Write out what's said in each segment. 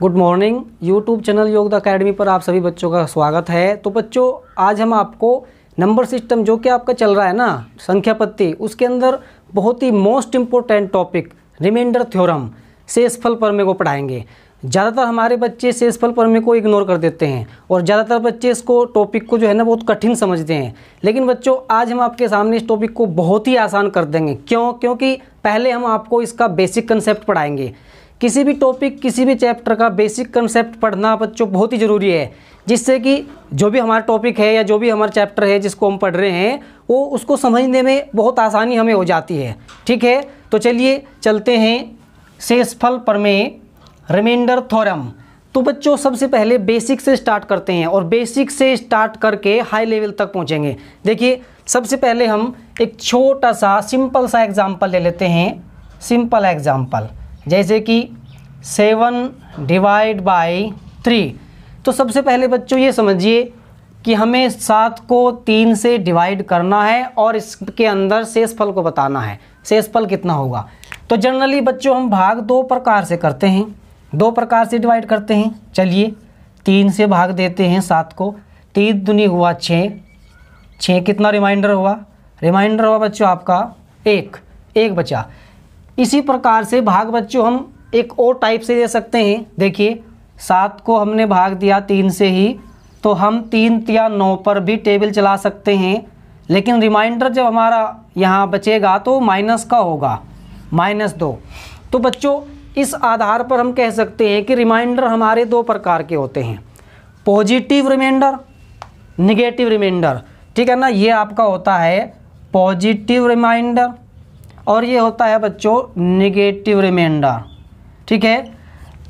Good morning YouTube channel Yog academy पर आप सभी बच्चों का स्वागत है। तो बच्चों, आज हम आपको नंबर सिस्टम जो कि आपका चल रहा है ना, संख्या पत्ती, उसके अंदर बहुत ही most important topic reminder theorem शेषफल परमे को पढ़ाएँगे। ज़्यादातर हमारे बच्चे शेषफल परमे को इग्नोर कर देते हैं और ज़्यादातर बच्चे इसको टॉपिक को जो है ना बहुत कठिन समझते हैं। लेकिन बच्चों, आज हम आपके सामने इस टॉपिक को बहुत ही आसान कर देंगे। क्यों? क्योंकि पहले हम आपको इसका बेसिक कंसेप्ट पढ़ाएँगे। किसी भी टॉपिक किसी भी चैप्टर का बेसिक कंसेप्ट पढ़ना बच्चों बहुत ही ज़रूरी है। जिससे कि जो भी हमारा टॉपिक है या जो भी हमारा चैप्टर है जिसको हम पढ़ रहे हैं, वो उसको समझने में बहुत आसानी हमें हो जाती है। ठीक है? तो चलिए चलते हैं शेषफल प्रमेय रिमाइंडर थ्योरम तो बच्चों, सबसे पहले बेसिक से स्टार्ट करते हैं और बेसिक से स्टार्ट करके हाई लेवल तक पहुँचेंगे। देखिए, सबसे पहले हम एक छोटा सा सिंपल सा एग्जांपल ले लेते हैं। सिंपल एग्जांपल जैसे कि सेवन डिवाइड बाई थ्री। तो सबसे पहले बच्चों ये समझिए कि हमें सात को तीन से डिवाइड करना है और इसके अंदर शेषफल को बताना है। शेषफल कितना होगा? तो जनरली बच्चों हम भाग दो प्रकार से करते हैं। दो प्रकार से डिवाइड करते हैं। चलिए, तीन से भाग देते हैं सात को। तीन दुनी हुआ छः। छः कितना रिमाइंडर हुआ? रिमाइंडर हुआ बच्चों आपका एक। एक बचा। इसी प्रकार से भाग बच्चों, हम एक और टाइप से दे सकते हैं। देखिए, सात को हमने भाग दिया तीन से ही तो हम तीन या नौ पर भी टेबल चला सकते हैं। लेकिन रिमाइंडर जब हमारा यहाँ बचेगा तो माइनस का होगा। माइनस दो। तो बच्चों, इस आधार पर हम कह सकते हैं कि रिमाइंडर हमारे दो प्रकार के होते हैं। पॉजिटिव रिमाइंडर निगेटिव रिमाइंडर ठीक है ना? ये आपका होता है पॉजिटिव रिमाइंडर और ये होता है बच्चों निगेटिव रिमाइंडर ठीक है?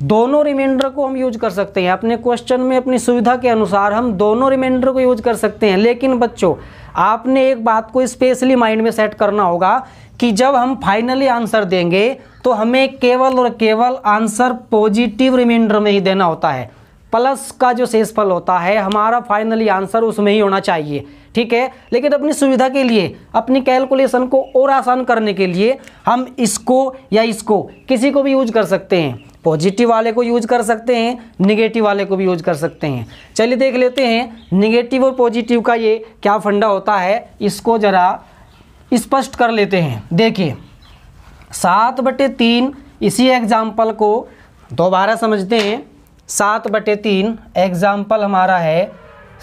दोनों रिमाइंडर को हम यूज़ कर सकते हैं। अपने क्वेश्चन में अपनी सुविधा के अनुसार हम दोनों रिमाइंडर को यूज़ कर सकते हैं। लेकिन बच्चों, आपने एक बात को स्पेशली माइंड में सेट करना होगा कि जब हम फाइनली आंसर देंगे तो हमें केवल और केवल आंसर पॉजिटिव रिमाइंडर में ही देना होता है। प्लस का जो शेषफल होता है, हमारा फाइनली आंसर उसमें ही होना चाहिए। ठीक है? लेकिन अपनी सुविधा के लिए, अपनी कैलकुलेशन को और आसान करने के लिए हम इसको या इसको किसी को भी यूज़ कर सकते हैं। पॉजिटिव वाले को यूज़ कर सकते हैं, निगेटिव वाले को भी यूज़ कर सकते हैं। चलिए देख लेते हैं, निगेटिव और पॉजिटिव का ये क्या फंडा होता है, इसको ज़रा स्पष्ट कर लेते हैं। देखिए, सात बटे तीन, इसी एग्ज़ाम्पल को दोबारा समझते हैं। सात बटे तीन एग्ज़ाम्पल हमारा है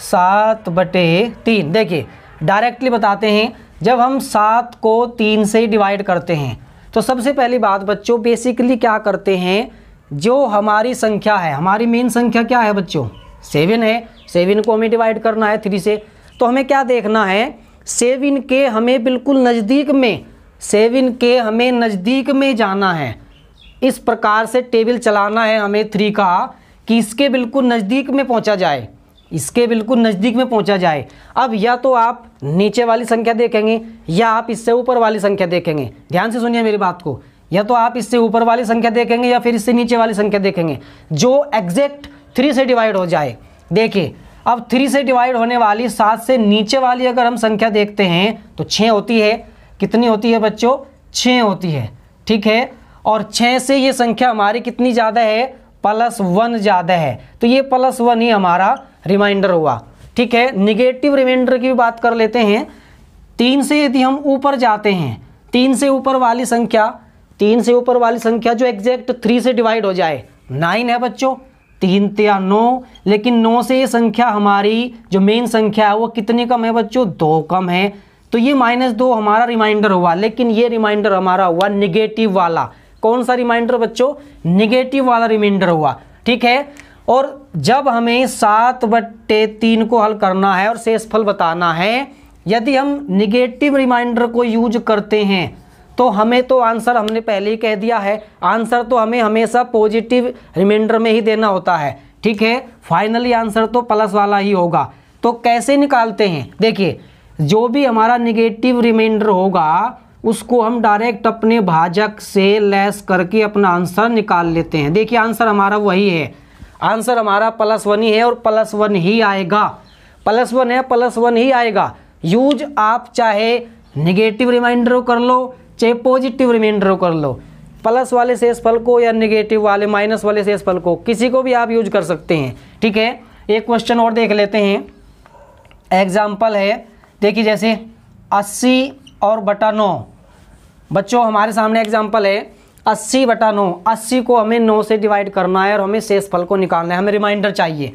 सात बटे तीन। देखिए डायरेक्टली बताते हैं, जब हम सात को तीन से डिवाइड करते हैं तो सबसे पहली बात बच्चों बेसिकली क्या करते हैं, जो हमारी संख्या है, हमारी मेन संख्या क्या है बच्चों? सेवन है। सेवन को हमें डिवाइड करना है थ्री से। तो हमें क्या देखना है सेवन के हमें बिल्कुल नज़दीक में सेवन के हमें नज़दीक में जाना है। इस प्रकार से टेबल चलाना है हमें थ्री का। कि इसके बिल्कुल नज़दीक में पहुँचा जाए, इसके बिल्कुल नज़दीक में पहुँचा जाए। अब या तो आप नीचे वाली संख्या देखेंगे, या आप इससे ऊपर वाली संख्या देखेंगे। ध्यान से सुनिए मेरी बात को। या तो आप इससे ऊपर वाली संख्या देखेंगे, या फिर इससे नीचे वाली संख्या देखेंगे। जो एग्जैक्ट थ्री से डिवाइड हो जाए। देखिए, अब थ्री से डिवाइड होने वाली, सात से नीचे वाली अगर हम संख्या देखते हैं तो छः होती है। कितनी होती है बच्चों? छः होती है। ठीक है? और छः से ये संख्या हमारी कितनी ज़्यादा है? प्लस वन ज़्यादा है। तो ये प्लस वन ही हमारा रिमाइंडर हुआ। ठीक है निगेटिव रिमाइंडर की भी बात कर लेते हैं। तीन से यदि हम ऊपर जाते हैं, तीन से ऊपर वाली संख्या, तीन से ऊपर वाली संख्या जो एग्जैक्ट थ्री से डिवाइड हो जाए। नाइन है बच्चों, तीन या नौ, लेकिन नौ से ये संख्या हमारी, जो मेन संख्या है, वो कितनी कम है बच्चों? दो कम है। तो ये माइनस दो हमारा रिमाइंडर हुआ, लेकिन ये रिमाइंडर हमारा हुआ निगेटिव वाला। कौन सा रिमाइंडर बच्चों? निगेटिव वाला रिमाइंडर हुआ, ठीक है? और जब हमें सात बट्टे तीन को हल करना है और शेषफल बताना है, यदि हम निगेटिव रिमाइंडर को यूज़ करते हैं तो हमें तो आंसर हमने पहले ही कह दिया है। आंसर तो हमें हमेशा पॉजिटिव रिमाइंडर में ही देना होता है, ठीक है? फाइनली आंसर तो प्लस वाला ही होगा। तो कैसे निकालते हैं? देखिए, जो भी हमारा निगेटिव रिमाइंडर होगा उसको हम डायरेक्ट अपने भाजक से लेस करके अपना आंसर निकाल लेते हैं। देखिए, आंसर हमारा वही है। आंसर हमारा प्लस वन ही है और प्लस वन ही आएगा। प्लस वन है, प्लस वन ही आएगा। यूज़ आप चाहे निगेटिव रिमाइंडर कर लो, चाहे पॉजिटिव रिमाइंडर कर लो। प्लस वाले शेष फल को या निगेटिव वाले, माइनस वाले शेष फल को, किसी को भी आप यूज़ कर सकते हैं। ठीक है? एक क्वेश्चन और देख लेते हैं। एग्ज़ाम्पल है, देखिए जैसे अस्सी और बटा नौ। बच्चों, हमारे सामने एग्ज़ाम्पल है, अस्सी बटा नौ। अस्सी को हमें नौ से डिवाइड करना है और हमें शेष फल को निकालना है। हमें रिमाइंडर चाहिए।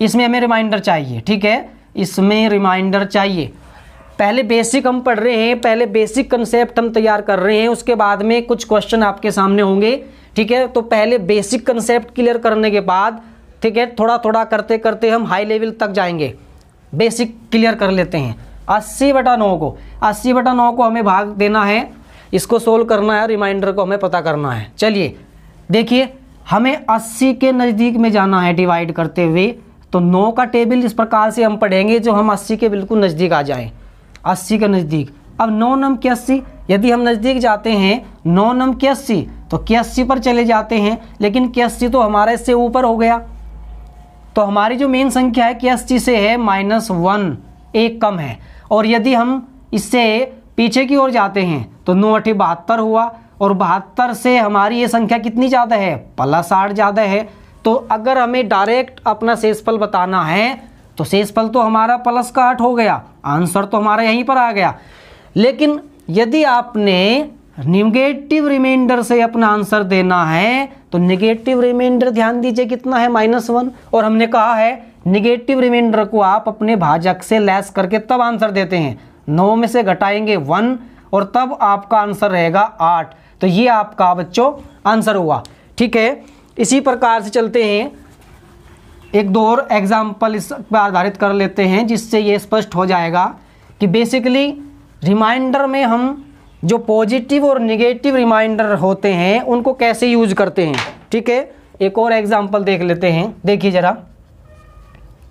इसमें हमें रिमाइंडर चाहिए, ठीक है? इसमें रिमाइंडर चाहिए। पहले बेसिक हम पढ़ रहे हैं, पहले बेसिक कंसेप्ट हम तैयार कर रहे हैं, उसके बाद में कुछ क्वेश्चन आपके सामने होंगे, ठीक है? तो पहले बेसिक कंसेप्ट क्लियर करने के बाद, ठीक है? थोड़ा थोड़ा करते करते हम हाई लेवल तक जाएँगे। बेसिक क्लियर कर लेते हैं। अस्सी बटा नौ को। अस्सी बटा नौ को हमें भाग देना है। इसको सोल्व करना है रिमाइंडर को हमें पता करना है। चलिए, देखिए, हमें 80 के नज़दीक में जाना है डिवाइड करते हुए। तो 9 का टेबल इस प्रकार से हम पढ़ेंगे जो हम 80 के बिल्कुल नज़दीक आ जाएँ। 80 के नज़दीक। अब नौ नम के अस्सी। यदि हम नज़दीक जाते हैं, नौ नम के अस्सी तो के अस्सी पर चले जाते हैं। लेकिन के अस्सी तो हमारे इससे ऊपर हो गया। तो हमारी जो मेन संख्या है, के अस्सी से है माइनस वन। एक कम है। और यदि हम इससे पीछे की ओर जाते हैं तो नौ अठी बहत्तर हुआ, और बहत्तर से हमारी ये संख्या कितनी ज़्यादा है? प्लस आठ ज़्यादा है। तो अगर हमें डायरेक्ट अपना शेषफल बताना है तो शेषफल तो हमारा प्लस का आठ हो गया। आंसर तो हमारा यहीं पर आ गया। लेकिन यदि आपने निगेटिव रिमाइंडर से अपना आंसर देना है तो निगेटिव रिमाइंडर ध्यान दीजिए कितना है? Minus one. और हमने कहा है निगेटिव रिमाइंडर को आप अपने भाजक से लेस करके तब आंसर देते हैं। नौ में से घटाएँगे वन और तब आपका आंसर रहेगा आठ। तो ये आपका बच्चों आंसर हुआ। ठीक है? इसी प्रकार से चलते हैं। एक दो और एग्ज़ाम्पल इस पर आधारित कर लेते हैं, जिससे ये स्पष्ट हो जाएगा कि बेसिकली रिमाइंडर में हम जो पॉजिटिव और निगेटिव रिमाइंडर होते हैं, उनको कैसे यूज़ करते हैं? ठीक है? एक और एग्ज़ाम्पल देख लेते हैं। देखिए ज़रा।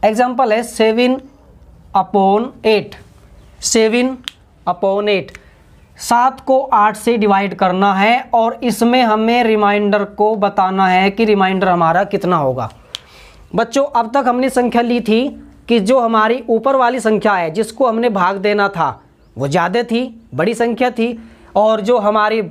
एग्ज़ाम्पल है seven upon eight seven upon eight सात को आठ से डिवाइड करना है और इसमें हमें रिमाइंडर को बताना है कि रिमाइंडर हमारा कितना होगा। बच्चों, अब तक हमने संख्या ली थी कि जो हमारी ऊपर वाली संख्या है, जिसको हमने भाग देना था, वो ज़्यादा थी, बड़ी संख्या थी और जो हमारी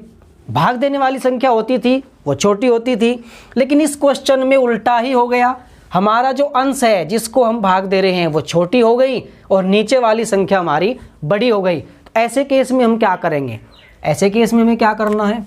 भाग देने वाली संख्या होती थी, वो छोटी होती थी। लेकिन इस क्वेश्चन में उल्टा ही हो गया। हमारा जो अंश है, जिसको हम भाग दे रहे हैं, वो छोटी हो गई और नीचे वाली संख्या हमारी बड़ी हो गई। तो ऐसे केस में हम क्या करेंगे? ऐसे केस में हमें क्या करना है?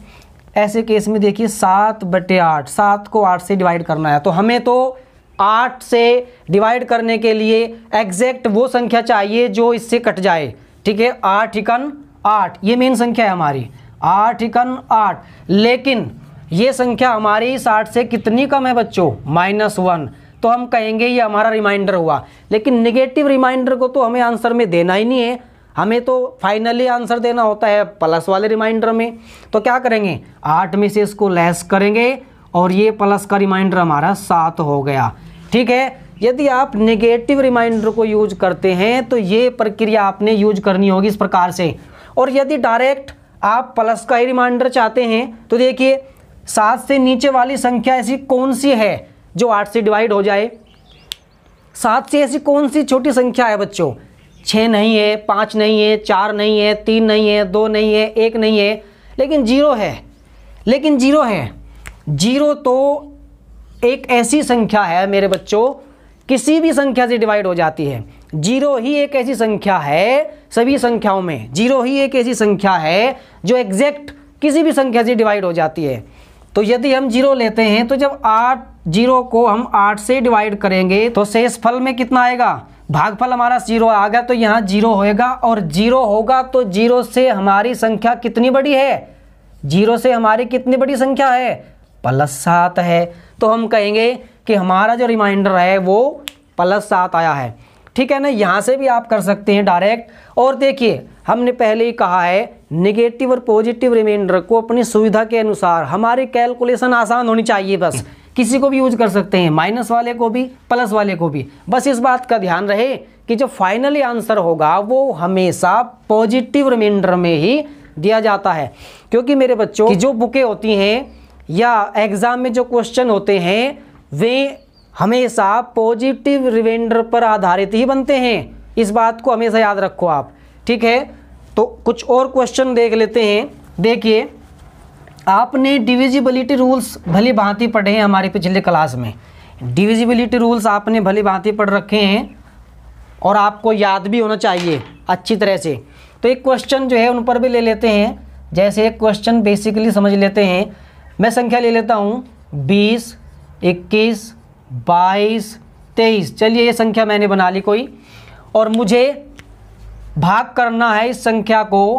ऐसे केस में देखिए, सात बटे आठ, सात को आठ से डिवाइड करना है। तो हमें तो आठ से डिवाइड करने के लिए एग्जैक्ट वो संख्या चाहिए जो इससे कट जाए। ठीक है? आठ इकन आठ, ये मेन संख्या है हमारी। आठ इकन आठ। लेकिन ये संख्या हमारी साठ से कितनी कम है बच्चों? Minus one. तो हम कहेंगे ये हमारा रिमाइंडर हुआ। लेकिन निगेटिव रिमाइंडर को तो हमें आंसर में देना ही नहीं है। हमें तो फाइनली आंसर देना होता है प्लस वाले रिमाइंडर में। तो क्या करेंगे? आठ में से इसको लेस करेंगे और ये प्लस का रिमाइंडर हमारा सात हो गया। ठीक है? यदि आप नेगेटिव रिमाइंडर को यूज़ करते हैं तो ये प्रक्रिया आपने यूज़ करनी होगी इस प्रकार से। और यदि डायरेक्ट आप प्लस का ही रिमाइंडर चाहते हैं तो देखिए, सात से नीचे वाली संख्या ऐसी कौन सी है? जो आठ से डिवाइड हो जाए। सात से ऐसी कौन सी छोटी संख्या है बच्चों? छः नहीं है, पाँच नहीं है, चार नहीं है, तीन नहीं है, दो नहीं है, एक नहीं है। लेकिन ज़ीरो है। लेकिन ज़ीरो है। ज़ीरो तो एक ऐसी संख्या है मेरे बच्चों, किसी भी संख्या से डिवाइड हो जाती है। ज़ीरो ही एक ऐसी संख्या है सभी संख्याओं में। ज़ीरो ही एक ऐसी संख्या है जो एग्जैक्ट किसी भी संख्या से डिवाइड हो जाती है। तो यदि हम ज़ीरो लेते हैं तो जब आठ, ज़ीरो को हम आठ से डिवाइड करेंगे तो शेष फल में कितना आएगा? भागफल हमारा ज़ीरो आ गया तो यहाँ ज़ीरो होएगा, और ज़ीरो होगा तो ज़ीरो से हमारी संख्या कितनी बड़ी है? ज़ीरो से हमारी कितनी बड़ी संख्या है? प्लस सात है। तो हम कहेंगे कि हमारा जो रिमाइंडर है, वो प्लस सात आया है। ठीक है ना? यहाँ से भी आप कर सकते हैं डायरेक्ट। और देखिए, हमने पहले ही कहा है निगेटिव और पॉजिटिव रिमाइंडर को अपनी सुविधा के अनुसार। हमारी कैलकुलेशन आसान होनी चाहिए बस। किसी को भी यूज़ कर सकते हैं। माइनस वाले को भी प्लस वाले को भी। बस इस बात का ध्यान रहे कि जो फाइनली आंसर होगा, वो हमेशा पॉजिटिव रिमाइंडर में ही दिया जाता है। क्योंकि मेरे बच्चों, की जो बुकें होती हैं या एग्ज़ाम में जो क्वेश्चन होते हैं, वे हमेशा पॉजिटिव रिमाइंडर पर आधारित ही बनते हैं। इस बात को हमेशा याद रखो आप। ठीक है? तो कुछ और क्वेश्चन देख लेते हैं। देखिए, आपने डिविजिबिलिटी रूल्स भली भांति पढ़े हैं हमारी पिछले क्लास में। डिविजिबिलिटी रूल्स आपने भली भांति पढ़ रखे हैं और आपको याद भी होना चाहिए अच्छी तरह से। तो एक क्वेश्चन जो है उन पर भी ले लेते हैं। जैसे एक क्वेश्चन बेसिकली समझ लेते हैं। मैं संख्या ले लेता हूँ। बीस, इक्कीस, बाईस, तेईस। चलिए, ये संख्या मैंने बना ली कोई। और मुझे भाग करना है इस संख्या को।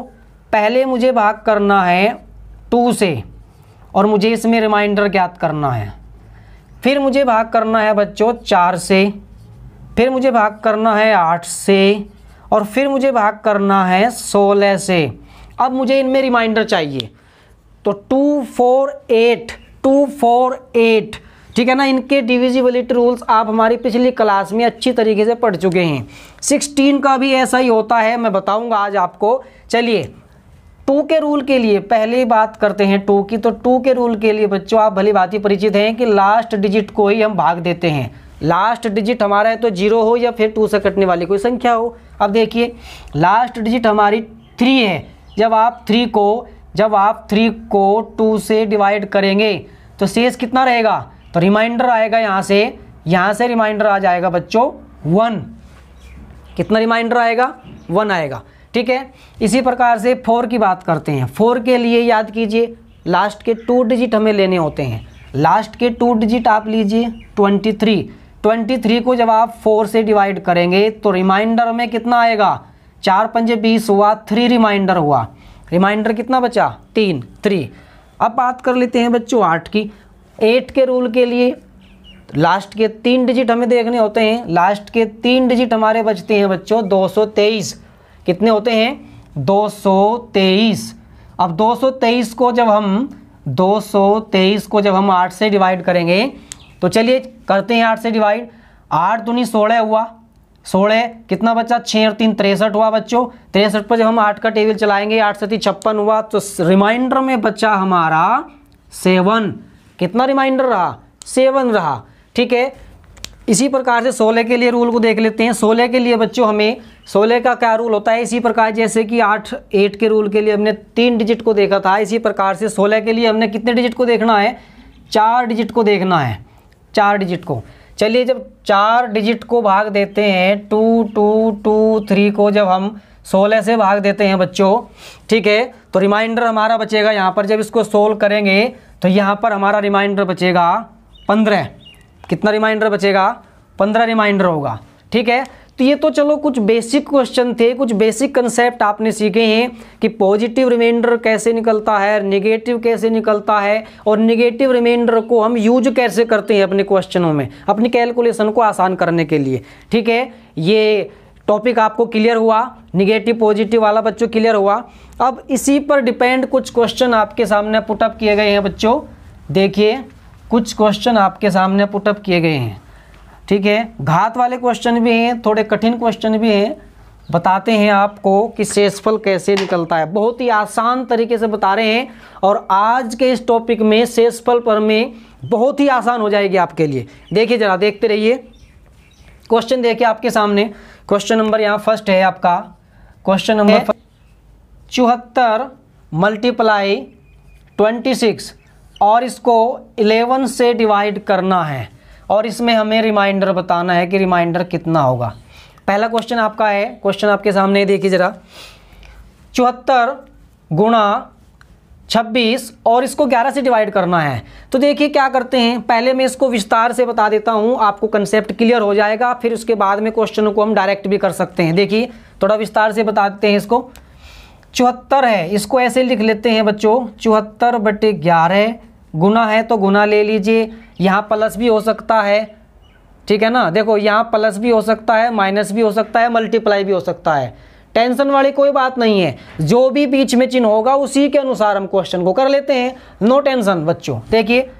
पहले मुझे भाग करना है टू से और मुझे इसमें रिमाइंडर ज्ञात करना है। फिर मुझे भाग करना है बच्चों चार से। फिर मुझे भाग करना है आठ से और फिर मुझे भाग करना है सोलह से। अब मुझे इनमें रिमाइंडर चाहिए। तो two four eight, two four eight ठीक है ना, इनके डिविजिबिलिटी रूल्स आप हमारी पिछली क्लास में अच्छी तरीके से पढ़ चुके हैं। सिक्सटीन का भी ऐसा ही होता है, मैं बताऊँगा आज आपको। चलिए टू के रूल के लिए पहले बात करते हैं टू की। तो टू के रूल के लिए बच्चों, आप भली बात ही परिचित हैं कि लास्ट डिजिट को ही हम भाग देते हैं। लास्ट डिजिट हमारा है तो ज़ीरो हो या फिर टू से कटने वाली कोई संख्या हो। अब देखिए लास्ट डिजिट हमारी थ्री है। जब आप थ्री को, जब आप थ्री को टू से डिवाइड करेंगे तो शेष कितना रहेगा? तो रिमाइंडर आएगा यहाँ से यहाँ से रिमाइंडर आ जाएगा बच्चों वन कितना रिमाइंडर आएगा? वन आएगा। ठीक है? इसी प्रकार से फोर की बात करते हैं। फोर के लिए याद कीजिए लास्ट के टू डिजिट हमें लेने होते हैं। लास्ट के टू डिजिट आप लीजिए ट्वेंटी थ्री ट्वेंटी थ्री को जब आप फोर से डिवाइड करेंगे तो रिमाइंडर में कितना आएगा? चार पंजे बीस हुआ थ्री रिमाइंडर हुआ। रिमाइंडर कितना बचा? तीन थ्री अब बात कर लेते हैं बच्चों आठ की। एट के रूल के लिए, लास्ट के तीन डिजिट हमें देखने होते हैं। लास्ट के तीन डिजिट हमारे बचते हैं बच्चों 223 कितने होते हैं? 223 अब 223 को जब हम 223 को जब हम आठ से डिवाइड करेंगे तो चलिए करते हैं आठ से डिवाइड आठ दूनी सोलह हुआ। सोलह कितना बचा? छः और तीन तिरसठ हुआ बच्चों। तिरसठ पर जब हम आठ का टेबल चलाएँगे, आठ सती छप्पन हुआ तो रिमाइंडर में बचा हमारा सेवन। कितना रिमाइंडर रहा? सेवन रहा। ठीक है? इसी प्रकार से सोलह के लिए रूल को देख लेते हैं। सोलह के लिए बच्चों हमें, सोलह का क्या रूल होता है? इसी प्रकार जैसे कि आठ एट के रूल के लिए हमने तीन डिजिट को देखा था। इसी प्रकार से सोलह के लिए हमने कितने डिजिट को देखना है? चार डिजिट को देखना है। चार डिजिट को। चलिए जब चार डिजिट को भाग देते हैं टू टू टू थ्री को जब हम सोलह से भाग देते हैं बच्चों, ठीक है? तो रिमाइंडर हमारा बचेगा यहाँ पर। जब इसको सोल्व करेंगे तो यहाँ पर हमारा रिमाइंडर बचेगा पंद्रह। कितना रिमाइंडर बचेगा? पंद्रह रिमाइंडर होगा। ठीक है? तो ये तो चलो कुछ बेसिक क्वेश्चन थे, कुछ बेसिक कंसेप्ट आपने सीखे हैं कि पॉजिटिव रिमाइंडर कैसे निकलता है नेगेटिव कैसे निकलता है, और नेगेटिव रिमाइंडर को हम यूज़ कैसे करते हैं अपने क्वेश्चनों में, अपनी कैलकुलेशन को आसान करने के लिए। ठीक है? ये टॉपिक आपको क्लियर हुआ निगेटिव पॉजिटिव वाला बच्चों क्लियर हुआ। अब इसी पर डिपेंड कुछ क्वेश्चन आपके सामने पुटअप किए गए हैं बच्चों। देखिए, कुछ क्वेश्चन आपके सामने पुटअप किए गए हैं। ठीक है, घात वाले क्वेश्चन भी हैं, थोड़े कठिन क्वेश्चन भी हैं। बताते हैं आपको कि शेषफल कैसे निकलता है। बहुत ही आसान तरीके से बता रहे हैं और आज के इस टॉपिक में शेषफल पर में बहुत ही आसान हो जाएगी आपके लिए। देखिए ज़रा, देखते रहिए। क्वेश्चन देखिए आपके सामने। क्वेश्चन नंबर यहाँ फ़र्स्ट है आपका। क्वेश्चन नंबर चौहत्तर मल्टीप्लाई ट्वेंटी सिक्स और इसको 11 से डिवाइड करना है। और इसमें हमें रिमाइंडर बताना है कि रिमाइंडर कितना होगा। पहला क्वेश्चन आपका है। क्वेश्चन आपके सामने देखिए ज़रा। चौहत्तर गुणा छब्बीस और इसको ग्यारह से डिवाइड करना है। तो देखिए क्या करते हैं। पहले मैं इसको विस्तार से बता देता हूँ, आपको कंसेप्ट क्लियर हो जाएगा, फिर उसके बाद में क्वेश्चनों को हम डायरेक्ट भी कर सकते हैं। देखिए, थोड़ा विस्तार से बता देते हैं इसको। चौहत्तर है, इसको ऐसे लिख लेते हैं बच्चों। चौहत्तर बटे ग्यारह गुना है तो गुना ले लीजिए। यहाँ प्लस भी हो सकता है, ठीक है ना? देखो, यहाँ प्लस भी हो सकता है माइनस भी हो सकता है मल्टीप्लाई भी हो सकता है। टेंशन वाली कोई बात नहीं है। जो भी बीच में चिन्ह होगा, उसी के अनुसार हम क्वेश्चन को कर लेते हैं। नो टेंशन बच्चों। देखिए,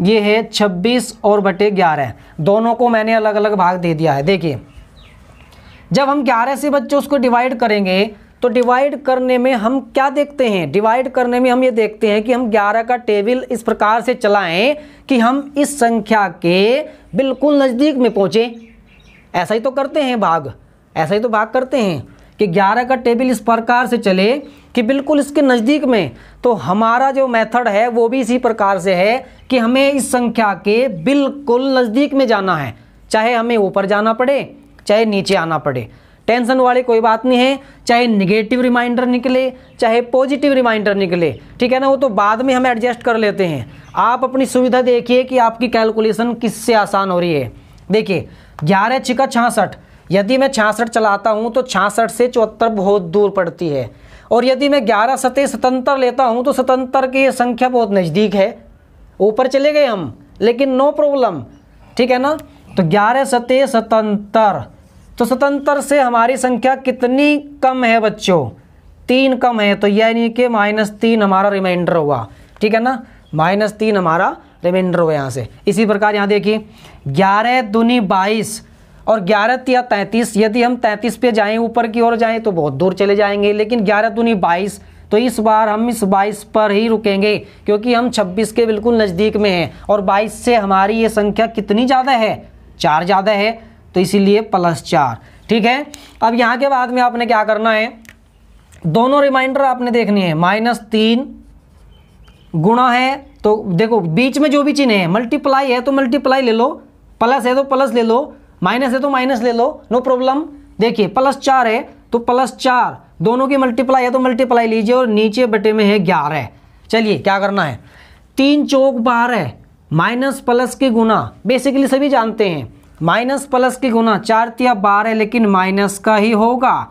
ये है 26 और बटे 11 दोनों को मैंने अलग अलग भाग दे दिया है। देखिए, जब हम 11 से बच्चों उसको डिवाइड करेंगे तो डिवाइड करने में हम क्या देखते हैं? डिवाइड करने में हम ये देखते हैं कि हम 11 का टेबल इस प्रकार से चलाएँ कि हम इस संख्या के बिल्कुल नज़दीक में पहुँचे। ऐसा ही तो करते हैं भाग। ऐसा ही तो भाग करते हैं। कि 11 का टेबल इस प्रकार से चले कि बिल्कुल इसके नज़दीक में तो हमारा जो मेथड है वो भी इसी प्रकार से है कि हमें इस संख्या के बिल्कुल नज़दीक में जाना है। चाहे हमें ऊपर जाना पड़े, चाहे नीचे आना पड़े। टेंशन वाली कोई बात नहीं है, चाहे निगेटिव रिमाइंडर निकले, चाहे पॉजिटिव रिमाइंडर निकले, ठीक है ना? वो तो बाद में हम एडजस्ट कर लेते हैं। आप अपनी सुविधा देखिए कि आपकी कैलकुलेशन किससे आसान हो रही है। देखिए, ग्यारह छिका छियासठ यदि मैं छियासठ चलाता हूँ तो छियासठ से चौहत्तर बहुत दूर पड़ती है। और यदि मैं ग्यारह सतह सतंतर लेता हूँ तो सतंतर की संख्या बहुत नज़दीक है। ऊपर चले गए हम, लेकिन नो प्रॉब्लम ठीक है ना? तो ग्यारह सतह सतंतर तो सतंतर से हमारी संख्या कितनी कम है बच्चों? तीन कम है तो यानी कि माइनस तीन हमारा रिमाइंडर हुआ, ठीक है ना? माइनस तीन हमारा रिमाइंडर हुआ यहाँ से। इसी प्रकार यहाँ देखिए, ग्यारह दूनी बाईस और ग्यारह या तैंतीस, यदि हम तैंतीस पे जाएँ, ऊपर की ओर जाएँ तो बहुत दूर चले जाएँगे। लेकिन ग्यारह दूनी बाईस तो इस बार हम इस 22 पर ही रुकेंगे, क्योंकि हम 26 के बिल्कुल नज़दीक में हैं, और 22 से हमारी ये संख्या कितनी ज़्यादा है? चार ज़्यादा है तो इसीलिए प्लस चार। ठीक है? अब यहाँ के बाद में आपने क्या करना है? दोनों रिमाइंडर आपने देखनी है। माइनस तीन गुणा है तो देखो, बीच में जो भी चिन्ह है, मल्टीप्लाई है तो मल्टीप्लाई ले लो, प्लस है तो प्लस ले लो माइनस है तो माइनस ले लो, नो प्रॉब्लम। देखिए, प्लस चार है तो प्लस चार। दोनों की मल्टीप्लाई है तो मल्टीप्लाई लीजिए और नीचे बटे में है ग्यारह चलिए, क्या करना है? तीन चौक बारह माइनस प्लस की गुना। बेसिकली सभी जानते हैं, माइनस प्लस की गुना चार तिया बारह लेकिन माइनस का ही होगा।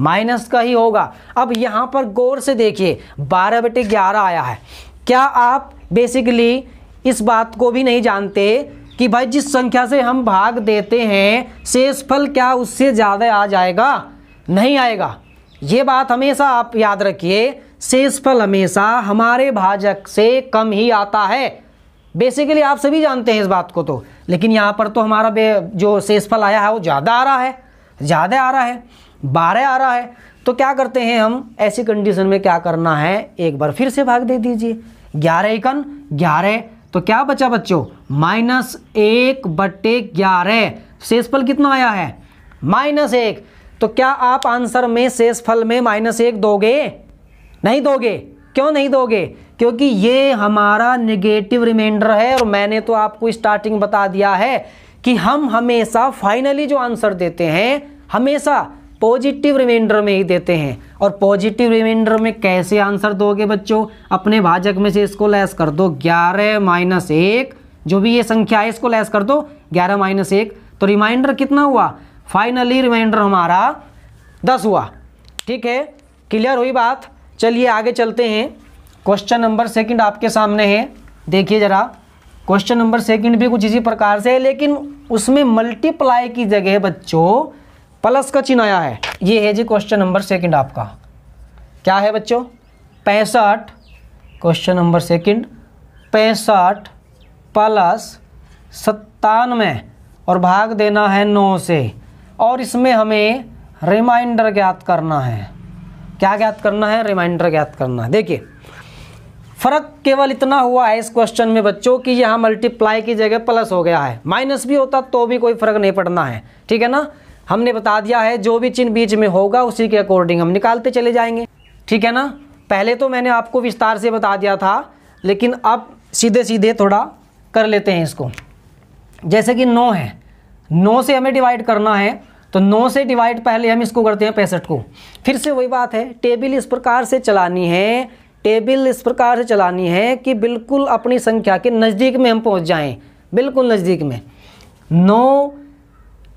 माइनस का ही होगा। अब यहाँ पर गौर से देखिए, बारह बटे ग्यारह आया है। क्या आप बेसिकली इस बात को भी नहीं जानते कि भाई जिस संख्या से हम भाग देते हैं, शेषफल क्या उससे ज़्यादा आ जाएगा? नहीं आएगा। ये बात हमेशा आप याद रखिए, शेषफल हमेशा हमारे भाजक से कम ही आता है। बेसिकली आप सभी जानते हैं इस बात को तो। लेकिन यहाँ पर तो हमारा जो शेषफल आया है, वो ज़्यादा आ रहा है। ज़्यादा आ रहा है, बारह आ रहा है। तो क्या करते हैं हम? ऐसी कंडीशन में क्या करना है? एक बार फिर से भाग दे दीजिए। ग्यारह एकन ग्यारह तो क्या बचा बच्चों? माइनस एक बटे ग्यारह। शेषफल कितना आया है? माइनस एक। तो क्या आप आंसर में शेषफल में माइनस एक दोगे? नहीं दोगे। क्यों नहीं दोगे? क्योंकि ये हमारा नेगेटिव रिमाइंडर है और मैंने तो आपको स्टार्टिंग बता दिया है कि हम हमेशा फाइनली जो आंसर देते हैं, हमेशा पॉजिटिव रिमाइंडर में ही देते हैं। और पॉजिटिव रिमाइंडर में कैसे आंसर दोगे बच्चों? अपने भाजक में से इसको लेस कर दो। ग्यारह माइनस एक, जो भी ये संख्या है, इसको लेस कर दो। ग्यारह माइनस एक तो रिमाइंडर कितना हुआ? फाइनली रिमाइंडर हमारा दस हुआ। ठीक है? क्लियर हुई बात? चलिए आगे चलते हैं। क्वेश्चन नंबर सेकंड आपके सामने है। देखिए ज़रा। क्वेश्चन नंबर सेकंड भी कुछ इसी प्रकार से है, लेकिन उसमें मल्टीप्लाई की जगह बच्चों। प्लस का चिन्ह आया है। ये है जी क्वेश्चन नंबर सेकंड आपका। क्या है बच्चों? पैंसठ, क्वेश्चन नंबर सेकंड। पैंसठ प्लस सत्तानवे, और भाग देना है नौ से। और इसमें हमें रिमाइंडर ज्ञात करना है। क्या ज्ञात करना है? रिमाइंडर ज्ञात करना है। देखिए, फ़र्क केवल इतना हुआ है इस क्वेश्चन में बच्चों कि यहाँ मल्टीप्लाई की जगह प्लस हो गया है। माइनस भी होता तो भी कोई फ़र्क नहीं पड़ना है। ठीक है ना? हमने बता दिया है, जो भी चिन्ह बीच में होगा, उसी के अकॉर्डिंग हम निकालते चले जाएँगे। ठीक है ना? पहले तो मैंने आपको विस्तार से बता दिया था, लेकिन अब सीधे सीधे थोड़ा कर लेते हैं इसको। जैसे कि नौ है। नौ से हमें डिवाइड करना है तो नौ से डिवाइड पहले हम इसको करते हैं पैंसठ को। फिर से वही बात है टेबल इस प्रकार से चलानी है टेबल इस प्रकार से चलानी है कि बिल्कुल अपनी संख्या के नज़दीक में हम पहुँच जाएँ। बिल्कुल नज़दीक में। नौ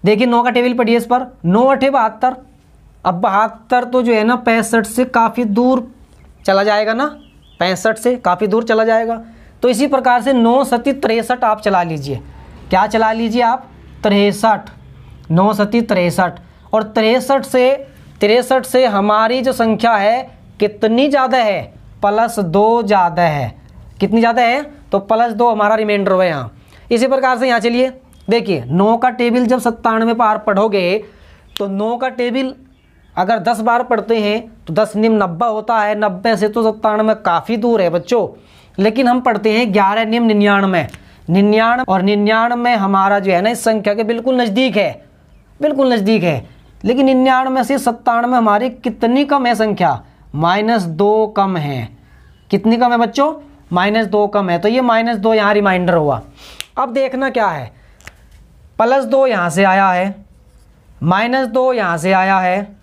देखिए नौ का टेबल पढ़िए इस पर। नौ अठे बहत्तर। अब बहत्तर तो जो है ना, पैंसठ से काफ़ी दूर चला जाएगा ना? पैंसठ से काफ़ी दूर चला जाएगा। तो इसी प्रकार से नौ सती तिरसठ आप चला लीजिए। क्या चला लीजिए आप? तिरसठ। नौ सती तिरसठ। और तिरसठ से तिरसठ से हमारी जो संख्या है, कितनी ज़्यादा है? प्लस दो ज़्यादा है। कितनी ज़्यादा है? तो प्लस दो हमारा रिमाइंडर हुआ यहाँ। इसी प्रकार से यहाँ चलिए। देखिए, नौ का टेबल जब सत्तानवे बार पढ़ोगे तो नौ का टेबल अगर दस बार पढ़ते हैं तो दस निम नब्बे होता है। नब्बे से तो सत्तानवे काफ़ी दूर है बच्चों। लेकिन हम पढ़ते हैं ग्यारह निम निन्यानवे। निन्यानवे और निन्यानवे हमारा जो है ना, इस संख्या के बिल्कुल नज़दीक है। बिल्कुल नज़दीक है। लेकिन निन्यानवे से सत्तानवे हमारी कितनी कम है संख्या? माइनस दो कम है। कितनी कम है बच्चों? माइनस दो कम है। तो ये माइनस दो यहाँ रिमाइंडर हुआ। अब देखना क्या है। प्लस दो यहाँ से आया है, माइनस दो यहाँ से आया है,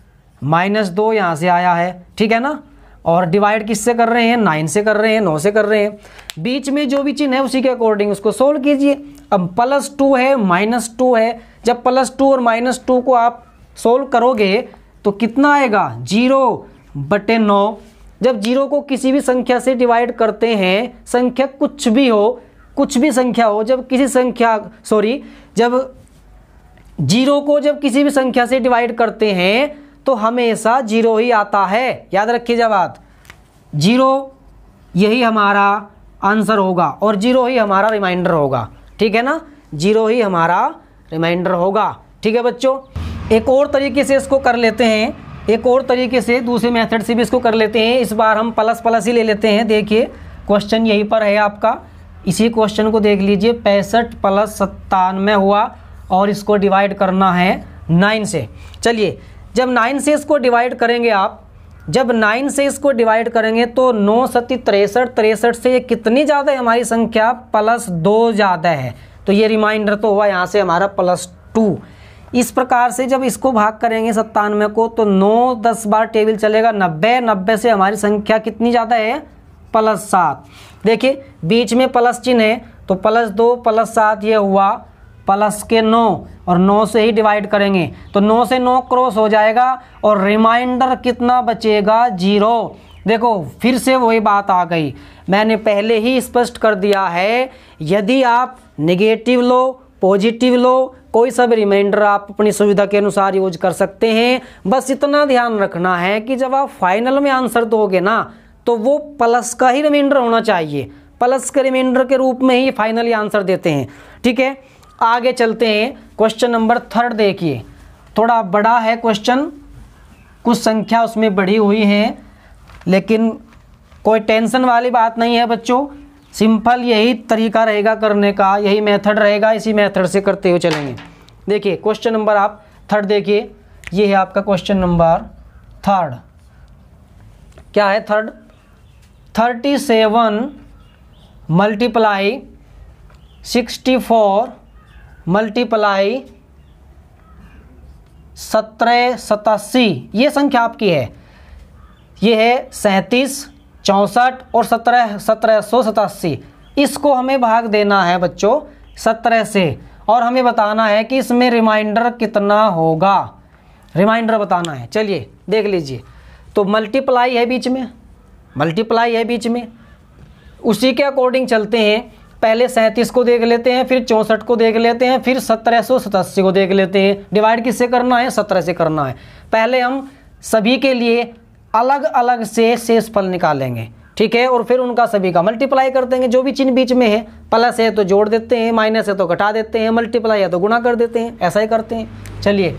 माइनस दो यहाँ से आया है, ठीक है ना? और डिवाइड किससे कर रहे हैं? नाइन से कर रहे हैं, नौ से कर रहे हैं। बीच में जो भी चिन्ह है, उसी के अकॉर्डिंग उसको सोल्व कीजिए। अब प्लस टू है माइनस टू है। जब प्लस टू और माइनस टू को आप सोल्व करोगे तो कितना आएगा? ज़ीरो बटे नौ। जब ज़ीरो को किसी भी संख्या से डिवाइड करते हैं, संख्या कुछ भी हो कुछ भी संख्या हो, जब किसी संख्या सॉरी जब ज़ीरो को जब किसी भी संख्या से डिवाइड करते हैं तो हमेशा ज़ीरो ही आता है। याद रखिएगा बात। ज़ीरो यही हमारा आंसर होगा और ज़ीरो ही हमारा रिमाइंडर होगा। ठीक है ना? ज़ीरो ही हमारा रिमाइंडर होगा। ठीक है बच्चों? एक और तरीके से इसको कर लेते हैं। एक और तरीके से दूसरे मेथड से भी इसको कर लेते हैं। इस बार हम प्लस प्लस ही ले लेते हैं। देखिए क्वेश्चन यहीं पर है आपका। इसी क्वेश्चन को देख लीजिए, पैंसठ प्लस सत्तानवे हुआ और इसको डिवाइड करना है नाइन से। चलिए, जब नाइन से इसको डिवाइड करेंगे आप, जब नाइन से इसको डिवाइड करेंगे तो नौ सती तिरसठ तिरसठ से ये कितनी ज़्यादा है? हमारी संख्या प्लस दो ज़्यादा है। तो ये रिमाइंडर तो हुआ यहाँ से हमारा प्लस टू इस प्रकार से जब इसको भाग करेंगे सत्तानवे को तो नौ दस बार टेबल चलेगा। नब्बे नब्बे से हमारी संख्या कितनी ज़्यादा है? प्लस सात। देखिए, बीच में प्लस चिन्ह है तो प्लस दो, प्लस सात, ये हुआ प्लस के नौ, और नौ से ही डिवाइड करेंगे। तो नौ से नौ क्रॉस हो जाएगा, और रिमाइंडर कितना बचेगा? ज़ीरो देखो, फिर से वही बात आ गई। मैंने पहले ही स्पष्ट कर दिया है, यदि आप नेगेटिव लो पॉजिटिव लो, कोई सा भी रिमाइंडर आप अपनी सुविधा के अनुसार यूज़ कर सकते हैं। बस इतना ध्यान रखना है कि जब आप फाइनल में आंसर दोगे ना तो वो प्लस का ही रिमाइंडर होना चाहिए। प्लस के रिमाइंडर के रूप में ही फाइनली आंसर देते हैं। ठीक है? आगे चलते हैं। क्वेश्चन नंबर थर्ड देखिए। थोड़ा बड़ा है क्वेश्चन कुछ संख्या उसमें बढ़ी हुई है। लेकिन कोई टेंशन वाली बात नहीं है बच्चों। सिंपल यही तरीका रहेगा करने का। यही मेथड रहेगा। इसी मेथड से करते हुए चलेंगे। देखिए क्वेश्चन नंबर आप थर्ड देखिए। ये है आपका क्वेश्चन नंबर थर्ड क्या है third thirty seven multiply sixty four multiply सत्रह सतासी, ये संख्या आपकी है। ये है सैंतीस, चौंसठ और सत्रह सत्रह सौ सतासी। इसको हमें भाग देना है बच्चों, सत्रह से। और हमें बताना है कि इसमें रिमाइंडर कितना होगा। रिमाइंडर बताना है। चलिए, देख लीजिए। तो मल्टीप्लाई है बीच में। मल्टीप्लाई है बीच में। उसी के अकॉर्डिंग चलते हैं। पहले सैंतीस को देख लेते हैं, फिर चौंसठ को देख लेते हैं, फिर सत्रह सौ सतासी को देख लेते हैं। डिवाइड किससे करना है? सत्रह से करना है। पहले हम सभी के लिए अलग अलग से शेष फल निकालेंगे। ठीक है? और फिर उनका सभी का मल्टीप्लाई कर देंगे। जो भी चिन्ह बीच में है प्लस है तो जोड़ देते हैं माइनस है तो घटा देते हैं मल्टीप्लाई है तो गुणा कर देते हैं। ऐसा ही करते हैं। चलिए।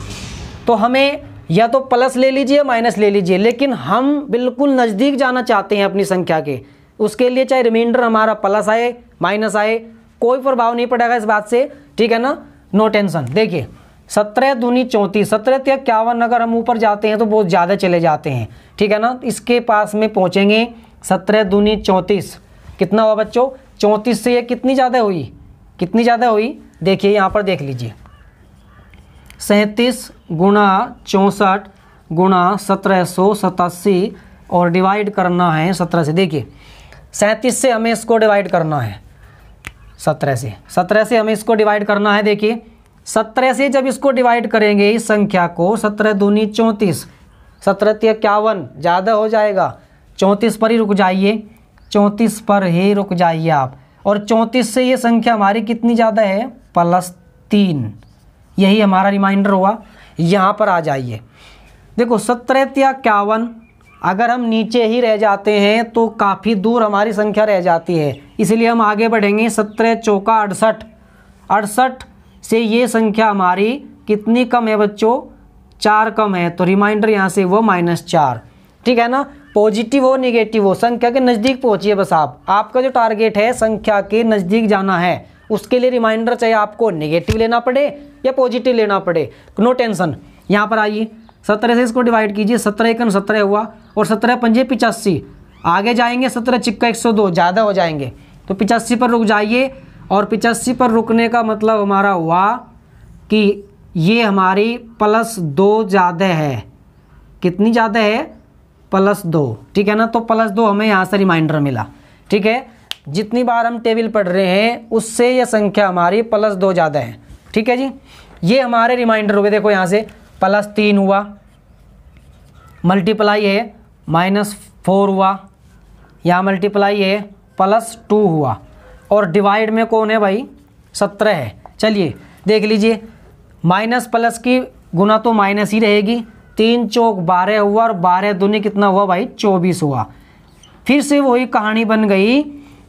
तो हमें या तो प्लस ले लीजिए माइनस ले लीजिए, लेकिन हम बिल्कुल नज़दीक जाना चाहते हैं अपनी संख्या के। उसके लिए चाहे रिमाइंडर हमारा प्लस आए, माइनस आए, कोई प्रभाव नहीं पड़ेगा इस बात से, ठीक है ना? नो टेंशन देखिए, सत्रह दूनी चौंतीस, सत्रह तक इक्यावन अगर हम ऊपर जाते हैं तो बहुत ज़्यादा चले जाते हैं, ठीक है ना? इसके पास में पहुँचेंगे सत्रह दूनी चौंतीस। कितना हुआ बच्चों? चौंतीस से ये कितनी ज़्यादा हुई? कितनी ज़्यादा हुई? देखिए, यहाँ पर देख लीजिए। सैंतीस गुणा चौंसठ गुणा सत्रह सौ सतासी और डिवाइड करना है सत्रह से। देखिए, सैंतीस से हमें इसको डिवाइड करना है, सत्रह से। सत्रह से हमें इसको डिवाइड करना है, देखिए, सत्रह से जब इसको डिवाइड करेंगे इस संख्या को, सत्रह दूनी चौंतीस, सत्रह इक्यावन, ज़्यादा हो जाएगा। चौंतीस पर ही रुक जाइए, चौंतीस पर ही रुक जाइए आप। और चौंतीस से ये संख्या हमारी कितनी ज़्यादा है? प्लस तीन। यही हमारा रिमाइंडर हुआ। यहाँ पर आ जाइए। देखो, सत्रह इक्यावन, अगर हम नीचे ही रह जाते हैं तो काफ़ी दूर हमारी संख्या रह जाती है। इसलिए हम आगे बढ़ेंगे। सत्रह चौका अड़सठ। अड़सठ से ये संख्या हमारी कितनी कम है बच्चों? चार कम है। तो रिमाइंडर यहाँ से वो माइनस चार। ठीक है ना? पॉजिटिव हो निगेटिव हो। संख्या के नज़दीक पहुँचिए बस आप। आपका जो टारगेट है, संख्या के नज़दीक जाना है। उसके लिए रिमाइंडर चाहे आपको नेगेटिव लेना पड़े या पॉजिटिव लेना पड़े। नो टेंशन यहाँ पर आइए। सत्रह से इसको डिवाइड कीजिए। सत्रह एकन सत्रह हुआ और सत्रह पंजे पिचासी। आगे जाएँगे सत्रह चिक्का एक सौ दो। ज़्यादा हो जाएँगे। तो पिचासी पर रुक जाइए। और पिचासी पर रुकने का मतलब हमारा हुआ कि ये हमारी प्लस दो ज़्यादा है। कितनी ज़्यादा है? प्लस दो। ठीक है ना? तो प्लस दो हमें यहाँ से रिमाइंडर मिला। ठीक है? जितनी बार हम टेबल पढ़ रहे हैं, उससे यह संख्या हमारी प्लस दो ज़्यादा है। ठीक है जी? ये हमारे रिमाइंडर हो गए देखो यहाँ से, प्लस तीन हुआ मल्टीप्लाई है माइनस फोर हुआ, यहाँ मल्टीप्लाई है प्लस टू हुआ। और डिवाइड में कौन है भाई? सत्रह है। चलिए, देख लीजिए माइनस प्लस की गुना तो माइनस ही रहेगी। तीन चौक बारह हुआ और बारह दूनी कितना हुआ भाई? चौबीस हुआ। फिर से वही कहानी बन गई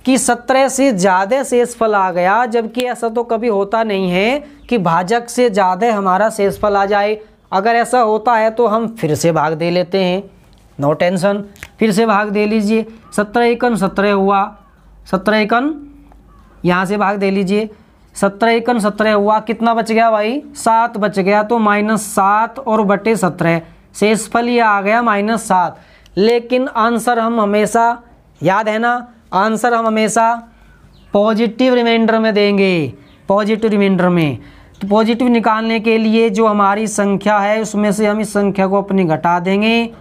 कि सत्रह से ज़्यादा शेषफल आ गया, जबकि ऐसा तो कभी होता नहीं है कि भाजक से ज़्यादा हमारा शेषफल आ जाए। अगर ऐसा होता है तो हम फिर से भाग दे लेते हैं। नो टेंशन फिर से भाग दे लीजिए। सत्रह एकन सत्रह हुआ। सत्रह एकन, यहाँ से भाग दे लीजिए। सत्रह एकन सत्रह हुआ। कितना बच गया भाई? सात बच गया तो माइनस सात और बटे सत्रह। शेषफल ये आ गया माइनस सात। लेकिन आंसर हम हमेशा याद है ना? आंसर हम हमेशा पॉजिटिव रिमाइंडर में देंगे। पॉजिटिव रिमाइंडर में। तो पॉजिटिव निकालने के लिए जो हमारी संख्या है, उसमें से हम इस संख्या को अपनी घटा देंगे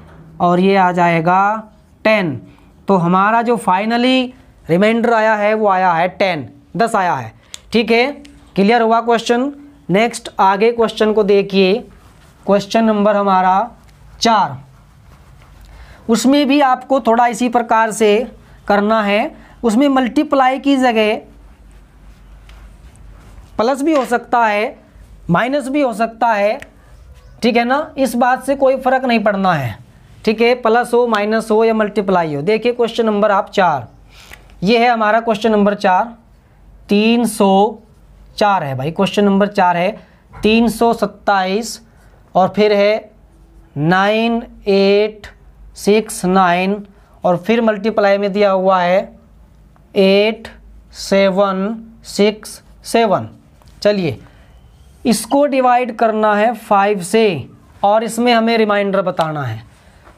और ये आ जाएगा टेन तो हमारा जो फाइनली रिमाइंडर आया है, वो आया है टेन दस आया है। ठीक है? क्लियर हुआ क्वेश्चन नेक्स्ट आगे क्वेश्चन को देखिए। क्वेश्चन नंबर हमारा चार. उसमें भी आपको थोड़ा इसी प्रकार से करना है, उसमें मल्टीप्लाई की जगह प्लस भी हो सकता है माइनस भी हो सकता है, ठीक है ना? इस बात से कोई फ़र्क नहीं पड़ना है, ठीक है? प्लस हो माइनस हो या मल्टीप्लाई हो। देखिए क्वेश्चन नंबर आप चार। ये है हमारा क्वेश्चन नंबर चार। तीन सौ चार है भाई। क्वेश्चन नंबर चार है। तीन सौ सत्ताईस और फिर है नाइन एट सिक्स नाइन और फिर मल्टीप्लाई में दिया हुआ है एट सेवन सिक्स सेवन चलिए, इसको डिवाइड करना है फाइव से और इसमें हमें रिमाइंडर बताना है।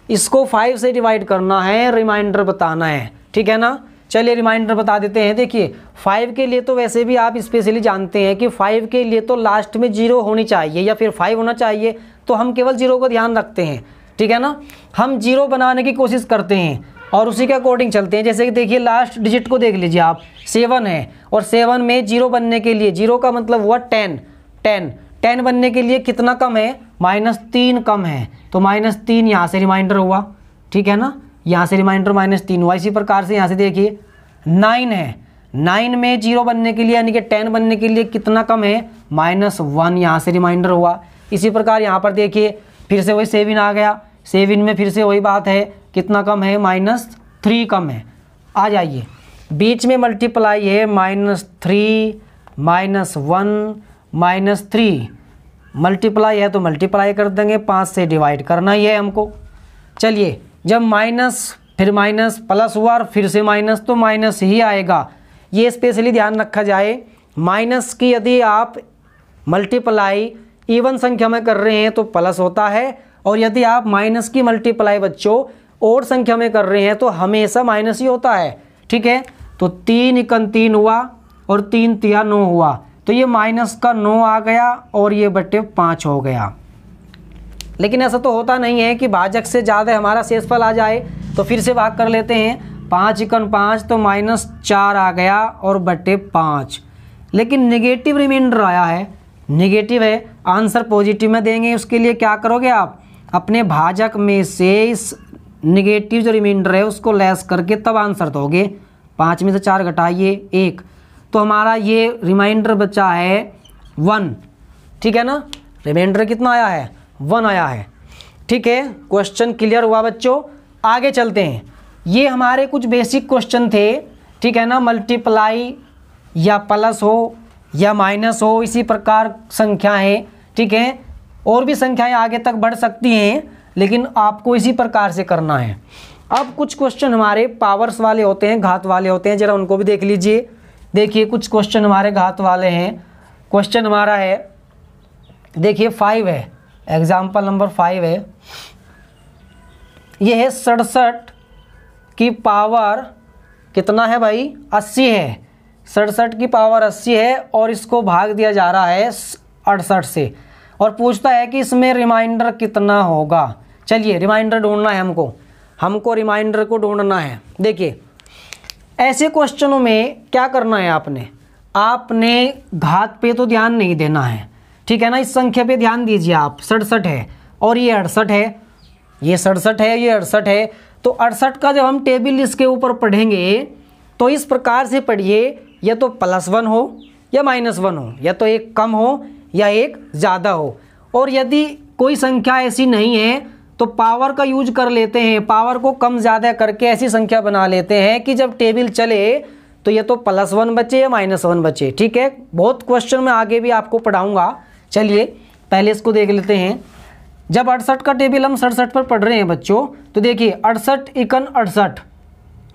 इसको फाइव से डिवाइड करना है रिमाइंडर बताना है। ठीक है ना? चलिए रिमाइंडर बता देते हैं। देखिए फाइव के लिए तो वैसे भी आप स्पेशली जानते हैं कि फाइव के लिए तो लास्ट में ज़ीरो होनी चाहिए या फिर फाइव होना चाहिए तो हम केवल ज़ीरो को ध्यान रखते हैं। ठीक है ना? हम ज़ीरो बनाने की कोशिश करते हैं। और उसी के अकॉर्डिंग चलते हैं। जैसे कि देखिए लास्ट डिजिट को देख लीजिए आप। सेवन है और सेवन में ज़ीरो बनने के लिए ज़ीरो का मतलब हुआ टेन टेन टेन बनने के लिए कितना कम है? माइनस तीन कम है। तो माइनस तीन यहाँ से रिमाइंडर हुआ। ठीक है ना? यहाँ से रिमाइंडर माइनस तीन हुआ। इसी प्रकार से यहाँ से देखिए नाइन है। नाइन में ज़ीरो बनने के लिए, यानी कि टेन बनने के लिए कितना कम है? माइनस वन यहाँ से रिमाइंडर हुआ। इसी प्रकार यहाँ पर देखिए, फिर से वही सेविन आ गया। सेविन में फिर से वही बात है। कितना कम है? माइनस थ्री कम है। आ जाइए। बीच में मल्टीप्लाई है, minus three, minus one, minus three. Multiply है तो मल्टीप्लाई कर देंगे, पाँच से डिवाइड करना ही है हमको। चलिए, जब माइनस, फिर माइनस, प्लस हुआ और फिर से माइनस तो माइनस ही आएगा। ये स्पेशली ध्यान रखा जाए, माइनस की यदि आप मल्टीप्लाई इवन संख्या में कर रहे हैं तो प्लस होता है, और यदि आप माइनस की मल्टीप्लाई बच्चों और संख्या में कर रहे हैं तो हमेशा माइनस ही होता है। ठीक है? तो तीन इकन तीन हुआ और तीन तिया नौ हुआ। तो ये माइनस का नौ आ गया और ये बटे पाँच हो गया। लेकिन ऐसा तो होता नहीं है कि भाजक से ज़्यादा हमारा शेषफल आ जाए तो फिर से भाग कर लेते हैं। पाँच इकन पाँच तो माइनस चार आ गया और बटे पाँच। लेकिन निगेटिव रिमाइंडर आया है। निगेटिव है। आंसर पॉजिटिव में देंगे, उसके लिए क्या करोगे आप? अपने भाजक में से इस निगेटिव जो रिमाइंडर है, उसको लेस करके तब आंसर दोगे। पाँच में से चार घटाइए, एक। तो हमारा ये रिमाइंडर बचा है वन। ठीक है ना? रिमाइंडर कितना आया है? वन आया है। ठीक है? क्वेश्चन क्लियर हुआ बच्चों? आगे चलते हैं। ये हमारे कुछ बेसिक क्वेश्चन थे। ठीक है ना? मल्टीप्लाई या प्लस हो या माइनस हो, इसी प्रकार संख्याएँ। ठीक है? और भी संख्याएँ आगे तक बढ़ सकती हैं। लेकिन आपको इसी प्रकार से करना है। अब कुछ क्वेश्चन हमारे पावर्स वाले होते हैं, घात वाले होते हैं, ज़रा उनको भी देख लीजिए। देखिए, कुछ क्वेश्चन हमारे घात वाले हैं। क्वेश्चन हमारा है, देखिए फाइव है। एग्ज़ाम्पल नंबर फाइव है। ये है सड़सठ की पावर कितना है भाई? अस्सी है। सड़सठ की पावर अस्सी है और इसको भाग दिया जा रहा है अड़सठ से। और पूछता है कि इसमें रिमाइंडर कितना होगा? चलिए रिमाइंडर ढूंढना है हमको। हमको रिमाइंडर को ढूंढना है। देखिए, ऐसे क्वेश्चनों में क्या करना है आपने? आपने घात पे तो ध्यान नहीं देना है। ठीक है ना? इस संख्या पे ध्यान दीजिए आप। सड़सठ है और ये अड़सठ है। ये सड़सठ है, ये अड़सठ है। तो अड़सठ का जब हम टेबल इसके ऊपर पढ़ेंगे तो इस प्रकार से पढ़िए, या तो प्लस वन हो, या माइनस वन हो, या तो एक कम हो, या एक ज़्यादा हो। और यदि कोई संख्या ऐसी नहीं है तो पावर का यूज़ कर लेते हैं पावर को कम ज़्यादा करके ऐसी संख्या बना लेते हैं कि जब टेबल चले तो ये तो प्लस वन बचे या माइनस वन बचे, ठीक है? बहुत क्वेश्चन में आगे भी आपको पढ़ाऊँगा। चलिए, पहले इसको देख लेते हैं। जब अड़सठ का टेबल हम सड़सठ पर पढ़ रहे हैं बच्चों तो देखिए, अड़सठ इकन अड़सठ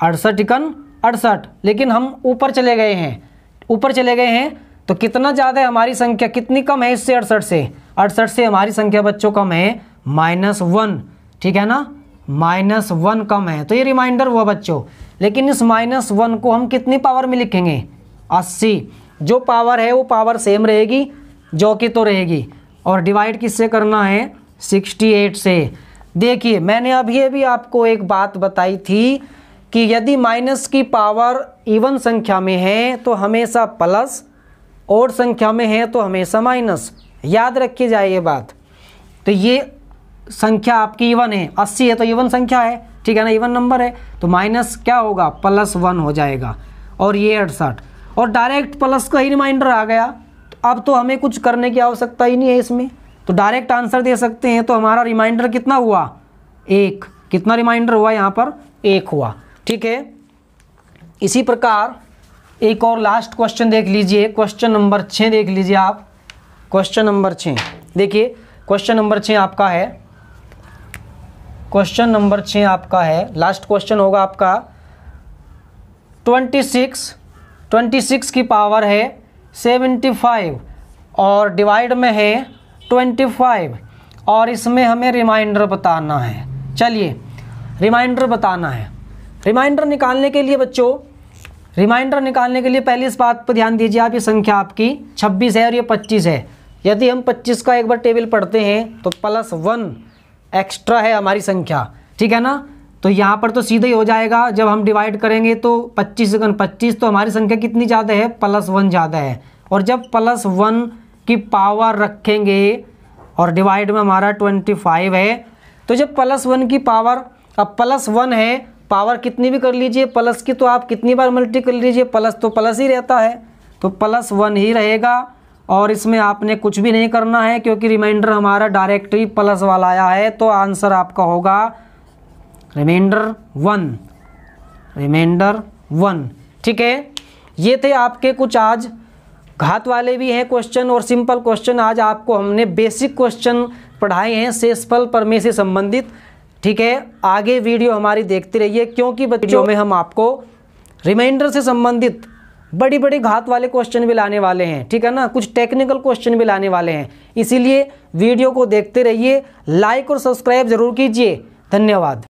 अड़सठ इकन अड़सठ, लेकिन हम ऊपर चले गए हैं। ऊपर चले गए हैं तो कितना ज़्यादा है हमारी संख्या? कितनी कम है इससे अड़सठ से? अड़सठ से हमारी संख्या बच्चों कम है माइनस वन, ठीक है ना? माइनस वन कम है। तो ये रिमाइंडर हुआ बच्चों। लेकिन इस माइनस वन को हम कितनी पावर में लिखेंगे? अस्सी। जो पावर है वो पावर सेम रहेगी, जो कि तो रहेगी। और डिवाइड किससे करना है? सिक्सटी एट से। देखिए, मैंने अभी अभी आपको एक बात बताई थी कि यदि माइनस की पावर इवन संख्या में है तो हमेशा प्लस और संख्या में है तो हमेशा माइनस याद रखी जाए ये बात। तो ये संख्या आपकी इवन है। अस्सी है तो इवन संख्या है, ठीक है ना? इवन नंबर है तो माइनस क्या होगा? प्लस वन हो जाएगा। और ये अड़सठ। और डायरेक्ट प्लस का ही रिमाइंडर आ गया। तो अब तो हमें कुछ करने की आवश्यकता ही नहीं है इसमें। तो डायरेक्ट आंसर दे सकते हैं। तो हमारा रिमाइंडर कितना हुआ? एक। कितना रिमाइंडर हुआ यहाँ पर? एक हुआ। ठीक है? इसी प्रकार, एक और लास्ट क्वेश्चन देख लीजिए। क्वेश्चन नंबर छः देख लीजिए आप। क्वेश्चन नंबर छः देखिए क्वेश्चन नंबर छः आपका है। क्वेश्चन नंबर छः आपका है। लास्ट क्वेश्चन होगा आपका। ट्वेंटी सिक्स ट्वेंटी सिक्स की पावर है सेवेंटी फाइव और डिवाइड में है ट्वेंटी फाइव और इसमें हमें रिमाइंडर बताना है। चलिए, रिमाइंडर बताना है। रिमाइंडर निकालने के लिए बच्चों, रिमाइंडर निकालने के लिए पहले इस बात पर ध्यान दीजिए आप, ये संख्या आपकी 26 है और ये 25 है। यदि हम 25 का एक बार टेबल पढ़ते हैं तो प्लस वन एक्स्ट्रा है हमारी संख्या, ठीक है ना? तो यहाँ पर तो सीधे ही हो जाएगा, जब हम डिवाइड करेंगे तो 25 सेकंड पच्चीस तो हमारी संख्या कितनी ज़्यादा है? प्लस वन ज़्यादा है। और जब प्लस वन की पावर रखेंगे, और डिवाइड में हमारा 25 है तो जब प्लस वन की पावर अब प्लस वन है पावर कितनी भी कर लीजिए प्लस की तो आप कितनी बार मल्टी कर लीजिए प्लस तो प्लस ही रहता है। तो प्लस वन ही रहेगा और इसमें आपने कुछ भी नहीं करना है क्योंकि रिमाइंडर हमारा डायरेक्टरी प्लस वाला आया है तो आंसर आपका होगा रिमाइंडर वन रिमाइंडर वन ठीक है? ये थे आपके कुछ आज घात वाले भी हैं क्वेश्चन और सिंपल क्वेश्चन आज आपको हमने बेसिक क्वेश्चन पढ़ाए हैं शेषफल परमे से संबंधित ठीक है? आगे वीडियो हमारी देखते रहिए क्योंकि बच्चों में हम आपको रिमाइंडर से संबंधित बड़ी बड़ी घात वाले क्वेश्चन भी लाने वाले हैं, ठीक है ना? कुछ टेक्निकल क्वेश्चन भी लाने वाले हैं। इसीलिए वीडियो को देखते रहिए लाइक और सब्सक्राइब ज़रूर कीजिए। धन्यवाद।